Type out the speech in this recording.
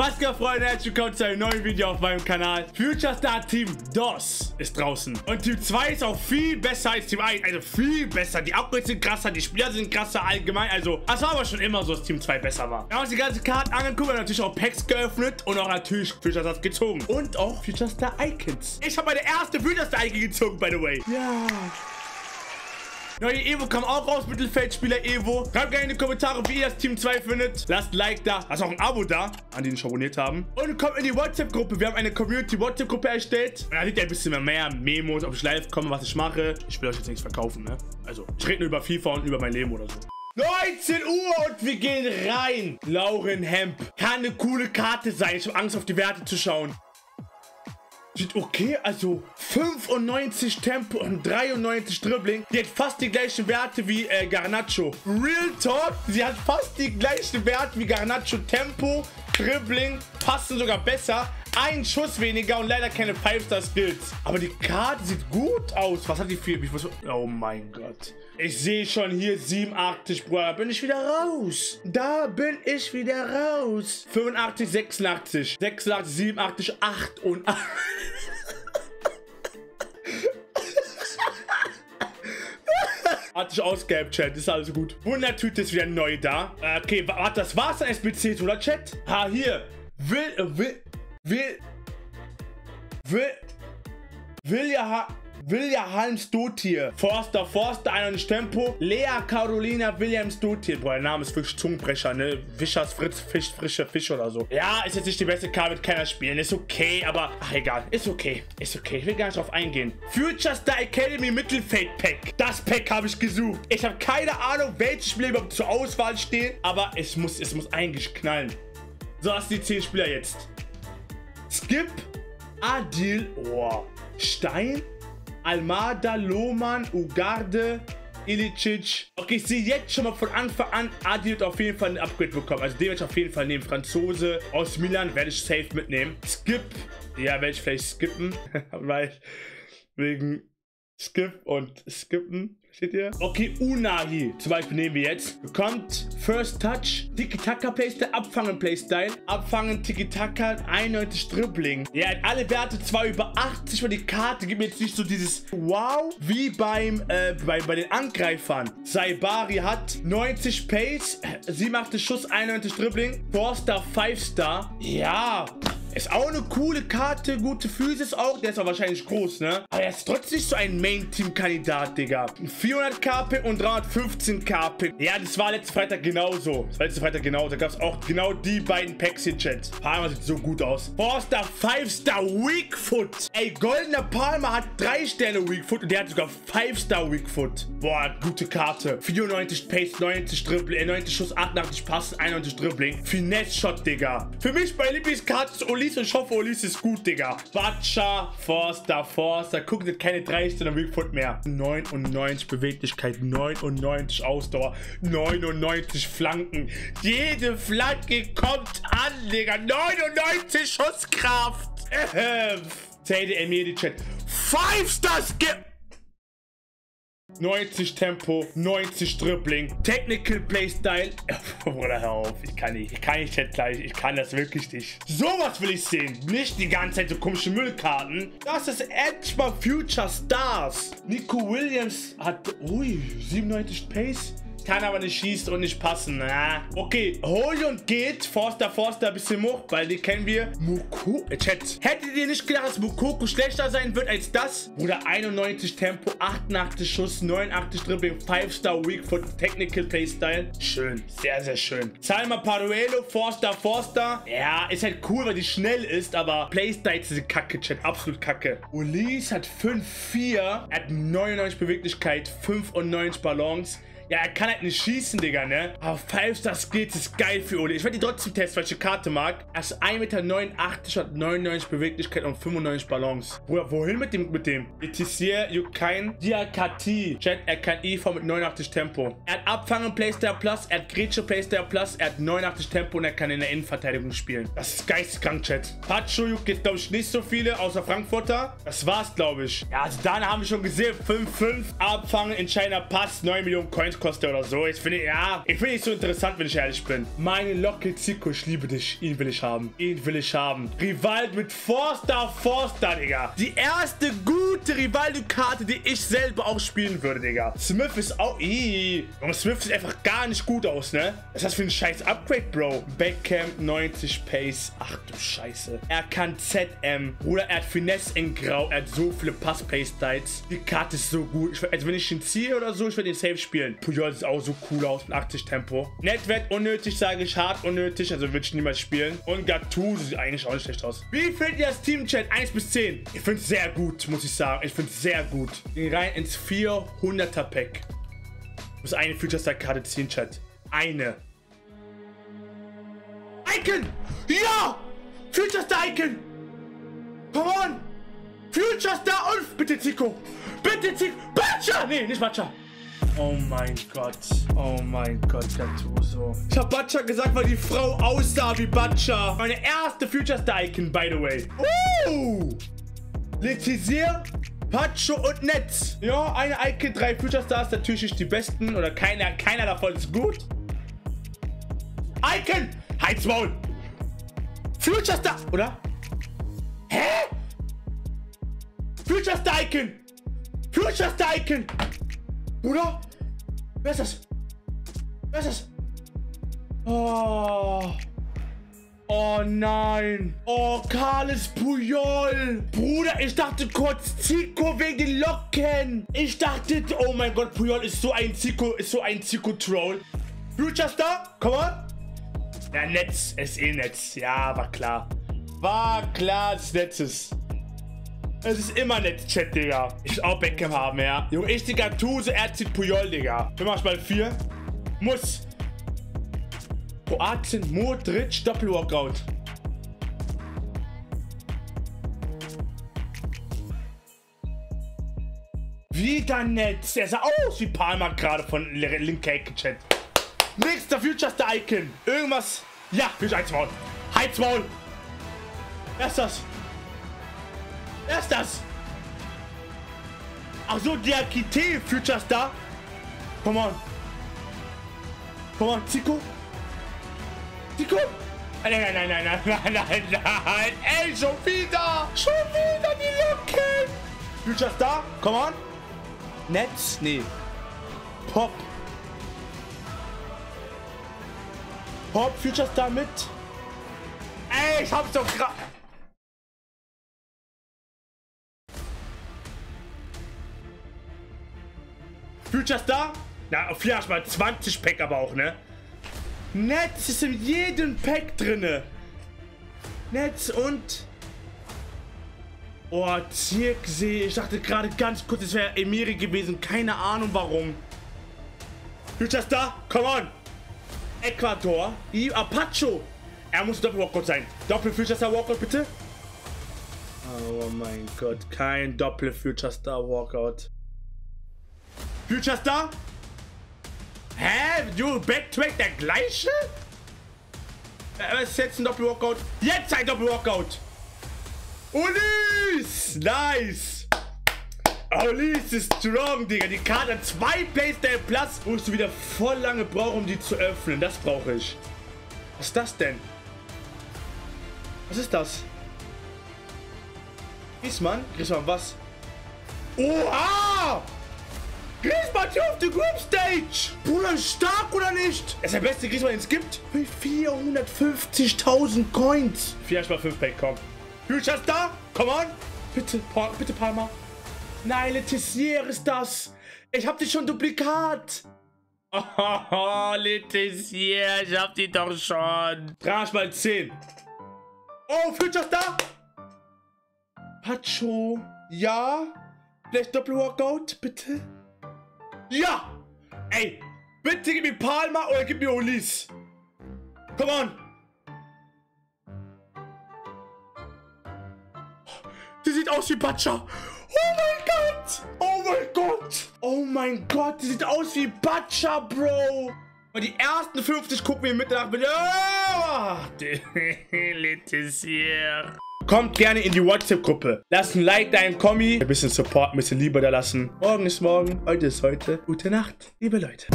Was geht, Freunde? Herzlich willkommen zu einem neuen Video auf meinem Kanal. Future Star Team DOS ist draußen. Und Team 2 ist auch viel besser als Team 1. Also viel besser. Die Upgrades sind krasser, die Spieler sind krasser allgemein. Also, das war aber schon immer so, dass Team 2 besser war. Wir haben uns die ganze Karte angeguckt, haben natürlich auch Packs geöffnet und auch natürlich Future Stars gezogen. Und auch Future Star Icons. Ich habe meine erste Future Star Icon gezogen, by the way. Ja. Neue Evo kam auch raus, Mittelfeldspieler Evo. Schreibt gerne in die Kommentare, wie ihr das Team 2 findet. Lasst ein Like da, lasst auch ein Abo da, an die schon abonniert haben. Und kommt in die WhatsApp-Gruppe. Wir haben eine Community-WhatsApp-Gruppe erstellt. Und da seht ihr ein bisschen mehr Memos, ob ich live komme, was ich mache. Ich will euch jetzt nichts verkaufen, ne? Also, ich rede nur über FIFA und über mein Leben oder so. 19 Uhr und wir gehen rein. Lauren Hemp. Kann eine coole Karte sein. Ich habe Angst, auf die Werte zu schauen. Okay, also 95 Tempo und 93 Dribbling. Die hat fast die gleichen Werte wie äh, Garnacho. Real Talk, sie hat fast die gleichen Werte wie Garnacho. Tempo, Dribbling passen sogar besser. Ein Schuss weniger und leider keine 5-Star-Skills. Aber die Karte sieht gut aus. Was hat die für... Oh mein Gott. Ich sehe schon hier 87, Bruder. Da bin ich wieder raus. Da bin ich wieder raus. 85, 86. 86, 87, 8 und... Hat sich ausgehabt, Chat. Ist alles gut. Wundertüte ist wieder neu da. Okay, warte, das war's dann SBC, oder, Chat? Ha, hier. Will, will, will, will, will ja, William Stotier. Forster, Forster, ein Tempo. Lea Carolina Williams Stotier. Boah, der Name ist wirklich Zungenbrecher, ne? Wischers Fritz, Fisch, frischer Fisch oder so. Ja, ist jetzt nicht die beste Karte, mit keiner spielen. Ist okay, aber ach, egal. Ist okay. Ist okay. Ich will gar nicht drauf eingehen. Future Star Academy Mittelfeld Pack. Das Pack habe ich gesucht. Ich habe keine Ahnung, welche Spieler überhaupt zur Auswahl stehen, aber es muss, es muss eigentlich knallen. So, das sind die 10 Spieler jetzt. Skip, Adil, oh, Stein, Almada, Lohmann, Ugarde, Ilicic. Okay, ich sehe jetzt schon mal von Anfang an, Adi wird auf jeden Fall ein Upgrade bekommen. Also den werde ich auf jeden Fall nehmen. Franzose aus Milan werde ich safe mitnehmen. Skip. Ja, werde ich vielleicht skippen. Weil wegen Skip und Skippen. Steht ihr? Okay, Unagi zum Beispiel nehmen wir jetzt. Bekommt First Touch, Tiki-Taka Playstyle, Abfangen Playstyle, Abfangen Tiki-Taka, 91 Dribbling. Ja, alle Werte zwar über 80, weil die Karte gibt mir jetzt nicht so dieses Wow, wie beim, äh, bei, bei den Angreifern. Saibari hat 90 Pace, 87 Schuss, 91 Dribbling, 4-Star, 5-Star. Ja, ist auch eine coole Karte, gute Physis auch. Der ist auch wahrscheinlich groß, ne? Aber er ist trotzdem so ein Main-Team-Kandidat, Digga. 400 KP und 315 KP. Ja, das war letzten Freitag genauso. Das war letzten Freitag genauso. Da gab es auch genau die beiden Packs hier, Chat. Palmer sieht so gut aus. Forster 5-Star Weakfoot. Ey, goldener Palmer hat 3 Sterne Weakfoot und der hat sogar 5-Star Weakfoot. Boah, gute Karte. 94 Pace, 90 Dribbling, äh, 90 Schuss, 88 Pass, 91 Dribbling. Finesse-Shot, Digga. Für mich bei Lieblingskarte ist Ulis und ich hoffe, Ulis ist gut, Digga. Batscha, Forster, Forster. Guck, nicht keine 3 Sterne Weakfoot mehr. 99 Beweglichkeit, 99 Ausdauer, 99 Flanken. Jede Flanke kommt an, Digga. 99 Schusskraft. Äh, Zähle mir die Chat. 5 Stars gibt. 90 Tempo, 90 Dribbling, Technical Playstyle. Bruder, hör auf. Ich kann nicht. Ich kann nicht Chat gleich. Ich kann das wirklich nicht. Sowas will ich sehen. Nicht die ganze Zeit so komische Müllkarten. Das ist endlich mal Future Stars. Nico Williams hat, ui, 97 Pace. Kann aber nicht schießen und nicht passen. Na. Okay, und geht. Forster, Forster, bisschen hoch, weil die kennen wir. Mukoko. Äh, Chat. Hättet ihr nicht gedacht, dass Mukoko schlechter sein wird als das? Oder 91 Tempo, 88 Schuss, 89 Dribbling, 5-Star Weak Foot, Technical Playstyle. Schön. Sehr, sehr schön. Salma Paruelo, Forster, Forster. Ja, ist halt cool, weil die schnell ist, aber Playstyle ist kacke, Chat. Absolut kacke. Ulis hat 5-4. Er hat 99 Beweglichkeit, 95 Balance. Ja, er kann halt nicht schießen, Digga, ne? Aber 5-Star Skills ist geil für Oli. Ich werde die trotzdem testen, welche Karte mag. Er ist 1,89 Meter, hat 99 Beweglichkeit und 95 Balance. Bruder, wohin mit dem, mit dem? Etissier, Yukain, Diakati. Chat, er kann IV mit 89 Tempo. Er hat Abfangen Playstyle Plus, er hat Grätsche Playstyle Plus, er hat 89 Tempo und er kann in der Innenverteidigung spielen. Das ist geisteskrank, Chat. Pacho gibt, glaube ich, nicht so viele, außer Frankfurter. Das war's, glaube ich. Ja, also dann haben wir schon gesehen. 5-5, Abfangen, entscheidender Pass, 9 Millionen Coins kostet oder so. Ich finde, ja, ich finde nicht so interessant, wenn ich ehrlich bin. Meine Locke Zico, ich liebe dich. Ihn will ich haben. Ihn will ich haben. Rivaldo mit Forster, Forster, Digga. Die erste gute Rivaldo-Karte, die ich selber auch spielen würde, Digga. Smith ist auch, ii. Und Smith sieht einfach gar nicht gut aus, ne? Was ist das für ein scheiß Upgrade, Bro? Beckham, 90 Pace. Ach du Scheiße. Er kann ZM. Bruder, er hat Finesse in Grau. Er hat so viele Pass-Pace-Styles. Die Karte ist so gut. Ich, also wenn ich ihn ziehe oder so, ich werde ihn safe spielen. Puyol sieht auch so cool aus mit 80 Tempo. Netwert unnötig, sage ich. Hart unnötig. Also würde ich niemals spielen. Und Gattuso sieht eigentlich auch nicht schlecht aus. Wie findet ihr das Team-Chat? 1 bis 10. Ich finde es sehr gut, muss ich sagen. Ich finde es sehr gut. Gehen rein ins 400er-Pack. Ich muss eine Future-Star-Karte ziehen, Chat. Eine. Icon! Ja! Future Star Icon! Come on! Future Star Ulf! Bitte Zico! Bitte Zico! Batcha! Nee, nicht Batcha! Oh mein Gott. Oh mein Gott, Gattuso. Ich hab Batcha gesagt, weil die Frau aussah wie Batcha. Meine erste Future Star Icon, by the way. Uh! Letizia, Pacho und Netz. Ja, eine Icon, drei Future Stars, natürlich nicht die besten. Oder keiner, keiner davon ist gut. Icon! Heizmaul! Future Star, oder? Hä? Future Star Icon! Future Star Icon! Bruder? Wer ist das? Wer ist das? Oh. Oh nein. Oh, Carles Puyol. Bruder, ich dachte kurz Zico wegen Locken. Ich dachte, oh mein Gott, Puyol ist so ein Zico, ist so ein Zico-Troll. Future Star, come on. Ja, Netz, ist eh Netz. Ja, war klar. War klar, das Netz ist. Es ist immer Netz, Chat, Digga. Ich will auch Beckham haben, ja. Junge, ich, Digga, Tuse, zieht Puyol, Digga. Wir machen mal vier. Muss. Kroatien, Modric, Doppelwalkout. Wieder Netz. Er sah aus wie Palmer gerade von linker Ecke, Chat. Nächster Future Star Icon. Irgendwas. Ja, Future Heizmaul. Heizmaul. Wer ist das? Wer ist das? Ach so, der Kite Future Star. Come on. Come on, Zico. Zico. Nein, nein, nein, nein, nein, nein, nein, nein. Ey, schon wieder. Schon wieder die Locken. Future Star. Come on. Netz? Nee. Pop. Pop, Future Star mit. Ey, ich hab's doch gerade. Future Star? Na, vielleicht mal 20 Pack aber auch, ne? Netz ist in jedem Pack drinne. Netz und... Oh, Zirksee. Ich dachte gerade ganz kurz, es wäre Emiri gewesen. Keine Ahnung warum. Future Star, come on. Ecuador. I Apacho. Er muss Doppel-Walkout sein. Doppel-Future Star Walkout, bitte. Oh mein Gott, kein Doppel-Future Star Walkout. Future? Hä? Du Backtrack der gleiche? Was ist jetzt ein Doppel-Walkout? Jetzt ein Doppel-Walkout! Ulis! Nice! Ulis ist strong, Digga. Die Karte hat zwei Playstyle Plus, wo du wieder voll lange brauchst, um die zu öffnen. Das brauche ich. Was ist das denn? Was ist das? Griezmann? Griezmann, was? Oha! Griezmann auf die Group Stage! Bruder, stark oder nicht? Er ist der beste Griezmann, den es gibt. Für 450.000 Coins. 4 mal 5 Pack, komm. Future Star, come on. Bitte, pa bitte Palmer. Nein, Letizier ist das. Ich hab dich schon Duplikat. Oh, Letizier, ich hab die doch schon. 3 mal 10. Oh, Future Star. Pacho. Ja. Vielleicht Doppel-Walkout, bitte. Ja! Ey, bitte gib mir Palma oder gib mir Ulis. Come on. Die sieht aus wie Batscha. Oh mein Gott. Oh mein Gott. Oh mein Gott, die sieht aus wie Batscha, Bro. Und die ersten 50 gucken wir mit nach. Oh, Letizia. Kommt gerne in die WhatsApp-Gruppe. Lasst ein Like da, ein Kommi. Ein bisschen Support, ein bisschen Liebe da lassen. Morgen ist morgen, heute ist heute. Gute Nacht, liebe Leute.